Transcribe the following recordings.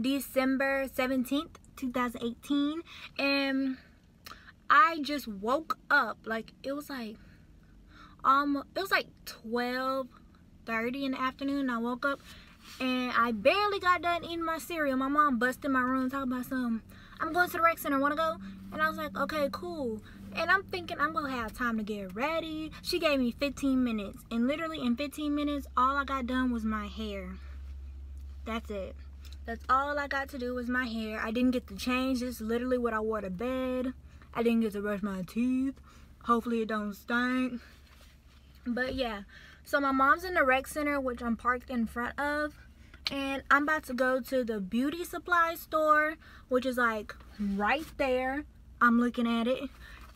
December 17th, 2018. And I just woke up. Like, it was like, um, it was like 12 30 in the afternoon. I woke up and I barely got done eating my cereal. My mom busted my room talking about some, I'm going to the rec center, wanna go? And I was like, okay, cool. And I'm thinking I'm gonna have time to get ready. She gave me 15 minutes. And literally in 15 minutes, all I got done was my hair. That's it. That's all I got to do was my hair. I didn't get to change. This is literally what I wore to bed. I didn't get to brush my teeth. Hopefully it don't stink. But yeah. So my mom's in the rec center, which I'm parked in front of. And I'm about to go to the beauty supply store, which is like right there. I'm looking at it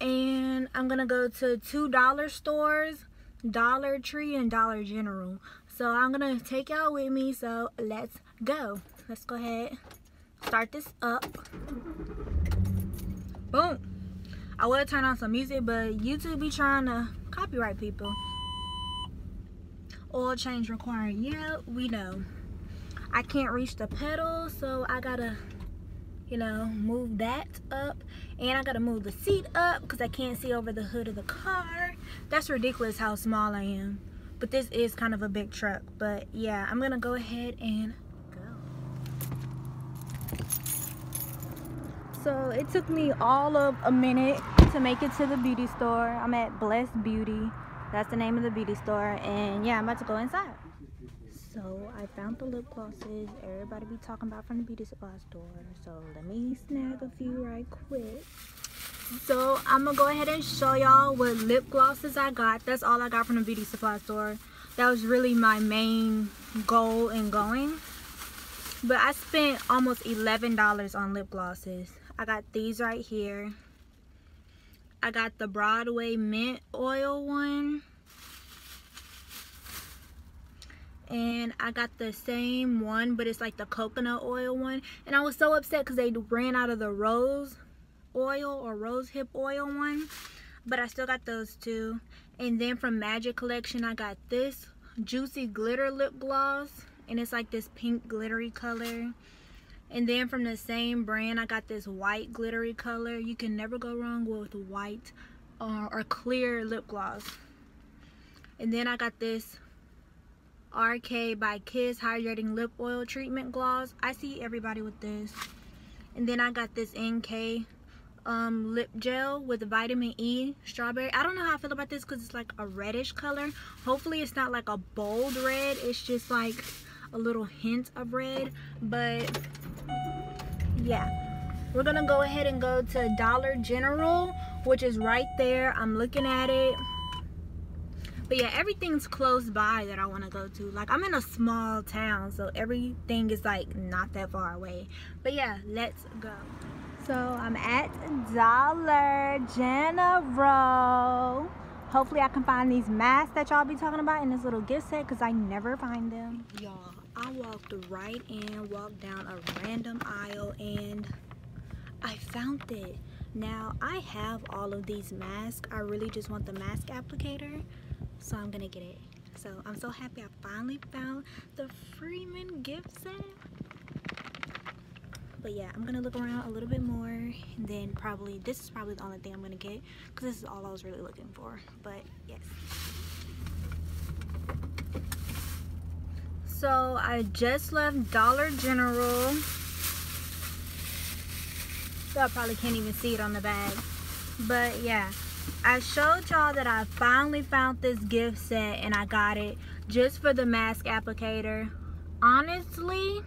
and I'm gonna go to two dollar stores Dollar Tree and Dollar General so I'm gonna take y'all with me so let's go let's go ahead start this up boom I would turn on some music but YouTube be trying to copyright people oil change required yeah we know I can't reach the pedal so I gotta you know, move that up. And I gotta move the seat up because I can't see over the hood of the car. That's ridiculous how small I am. But this is kind of a big truck. But yeah, I'm gonna go ahead and go. So it took me all of a minute to make it to the beauty store. I'm at Blessed Beauty. That's the name of the beauty store. And yeah, I'm about to go inside. So I found the lip glosses everybody be talking about from the beauty supply store. So let me snag a few right quick. So I'm gonna go ahead and show y'all what lip glosses I got. That's all I got from the beauty supply store. That was really my main goal in going. But I spent almost $11 on lip glosses. I got these right here. I got the Broadway Mint Oil one. and I got the same one but it's like the coconut oil one and I was so upset because they ran out of the rose oil or rose hip oil one but I still got those two and then from Magic Collection I got this juicy glitter lip gloss and it's like this pink glittery color and then from the same brand I got this white glittery color you can never go wrong with white uh, or clear lip gloss and then I got this RK by Kiss Hydrating Lip Oil Treatment Gloss. I see everybody with this. And then I got this NK um, lip gel with vitamin E strawberry. I don't know how I feel about this because it's like a reddish color. Hopefully it's not like a bold red. It's just like a little hint of red. But yeah. We're going to go ahead and go to Dollar General, which is right there. I'm looking at it but yeah everything's close by that i want to go to like i'm in a small town so everything is like not that far away but yeah let's go so i'm at dollar general. Hopefully i can find these masks that y'all be talking about in this little gift set because i never find them. Y'all i walked right in walked down a random aisle and i found it. Now i have all of these masks. I really just want the mask applicator so I'm gonna get it. So I'm so happy I finally found the Freeman gift set but yeah I'm gonna look around a little bit more and then probably this is probably the only thing I'm gonna get because this is all I was really looking for but yes. So I just left Dollar General. Y'all probably can't even see it on the bag but yeah. I showed y'all that I finally found this gift set and I got it just for the mask applicator. Honestly,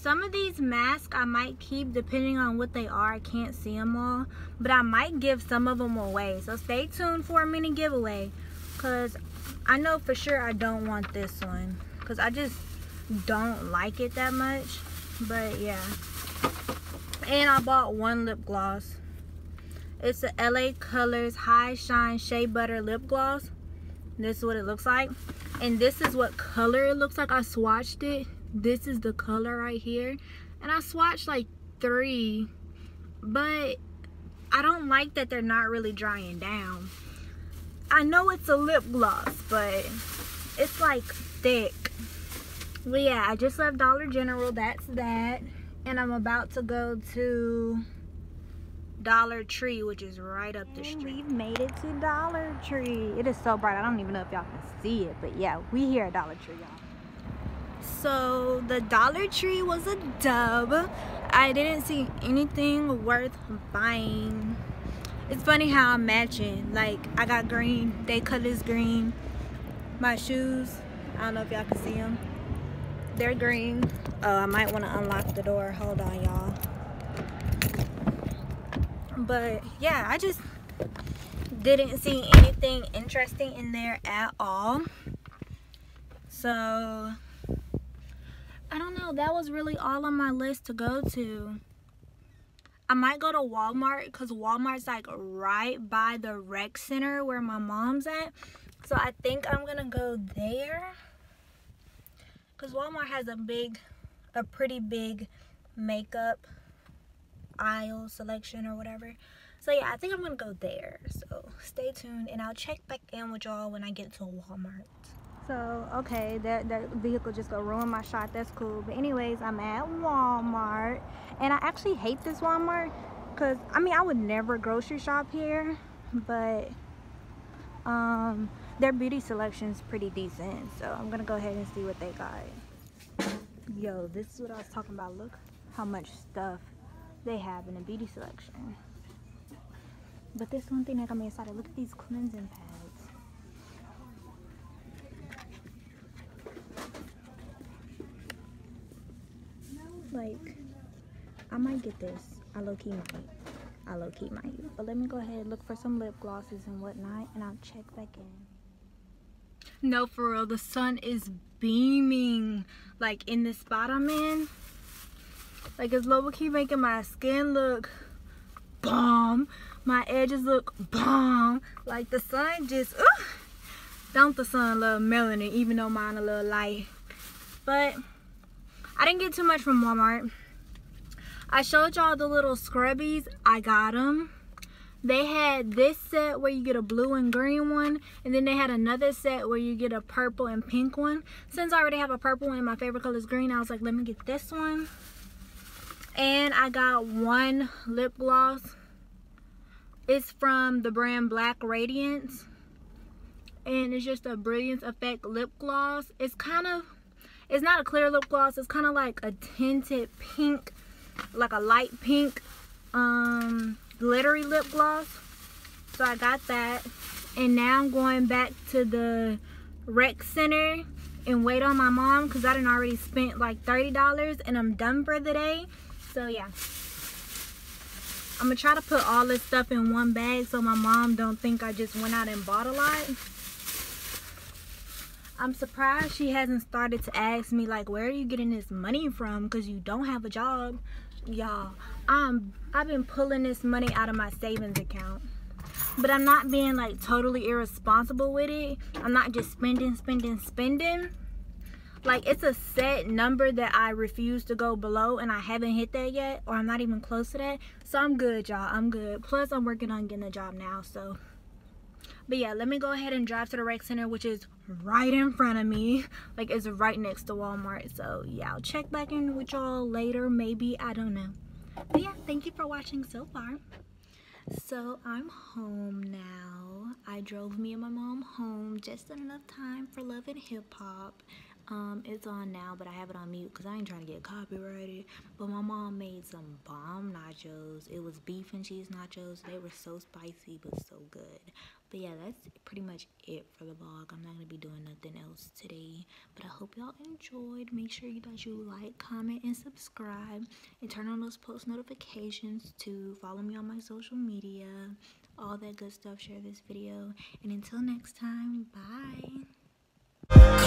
some of these masks I might keep depending on what they are. I can't see them all, but I might give some of them away. So stay tuned for a mini giveaway because I know for sure I don't want this one because I just don't like it that much. But yeah. And I bought one lip gloss. It's the LA Colors High Shine Shea Butter Lip Gloss. This is what it looks like. And this is what color it looks like. I swatched it. This is the color right here. And I swatched like three. But I don't like that they're not really drying down. I know it's a lip gloss, but it's like thick. But yeah, I just left Dollar General. That's that. And I'm about to go to Dollar Tree, which is right up the street. We've made it to Dollar Tree. It is so bright. I don't even know if y'all can see it. But yeah, we here at Dollar Tree, y'all. So the Dollar Tree was a dub. I didn't see anything worth buying. It's funny how I'm matching. Like, I got green. They cut this green. My shoes, I don't know if y'all can see them. They're green. Oh, I might want to unlock the door. Hold on, y'all. But, yeah, I just didn't see anything interesting in there at all. So, I don't know. That was really all on my list to go to. I might go to Walmart because Walmart's like right by the rec center where my mom's at. So I think I'm going to go there. Because Walmart has a big, a pretty big makeup aisle selection or whatever. So yeah, I think I'm going to go there. So stay tuned and I'll check back in with y'all when I get to Walmart. So, okay, that, that vehicle just gonna ruin my shot. That's cool. But anyways, I'm at Walmart. And I actually hate this Walmart. Because, I mean, I would never grocery shop here. But, um, their beauty selection is pretty decent. So, I'm gonna go ahead and see what they got. Yo, this is what I was talking about. Look how much stuff they have in the beauty selection. But this one thing that got me excited. Look at these cleansing pads. Like I might get this. I low key might. I low key might. But let me go ahead and look for some lip glosses and whatnot and I'll check back in. No, for real, the sun is beaming like in the spot I'm in. Like it's low key making my skin look bomb. My edges look bomb. Like the sun just, ugh. Don't the sun love melanin even though mine a little light. But I didn't get too much from Walmart. I showed y'all the little scrubbies. I got them. They had this set where you get a blue and green one. And then they had another set where you get a purple and pink one. Since I already have a purple one and my favorite color is green, I was like, let me get this one. And I got one lip gloss. It's from the brand Black Radiance. And it's just a Brilliance Effect lip gloss. It's kind of it's not a clear lip gloss. It's kind of like a tinted pink, like a light pink um, glittery lip gloss. So I got that. And now I'm going back to the rec center and wait on my mom because I didn't already spent like $30 and I'm done for the day. So yeah. I'm gonna try to put all this stuff in one bag so my mom don't think I just went out and bought a lot. I'm surprised she hasn't started to ask me like where are you getting this money from? Because you don't have a job y'all. Um I've been pulling this money out of my savings account. But I'm not being like totally irresponsible with it. I'm not just spending spending spending. Like it's a set number that I refuse to go below and I haven't hit that yet or I'm not even close to that. So I'm good y'all. I'm good. Plus I'm working on getting a job now so. But yeah let me go ahead and drive to the rec center which is right in front of me. Like it's right next to walmart. So yeah i'll check back in with y'all later maybe. I don't know. But yeah thank you for watching so far. So i'm home now. I drove me and my mom home just enough time for love and hip-hop um it's on now but i have it on mute because i ain't trying to get copyrighted. But my mom made some bomb nachos. It was beef and cheese nachos. They were so spicy but so good. But yeah that's pretty much it for the vlog. I'm not gonna be doing nothing else today. But i hope y'all enjoyed. Make sure you guys you like comment and subscribe. And turn on those post notifications to follow me on my social media. All that good stuff. Share this video. And until next time bye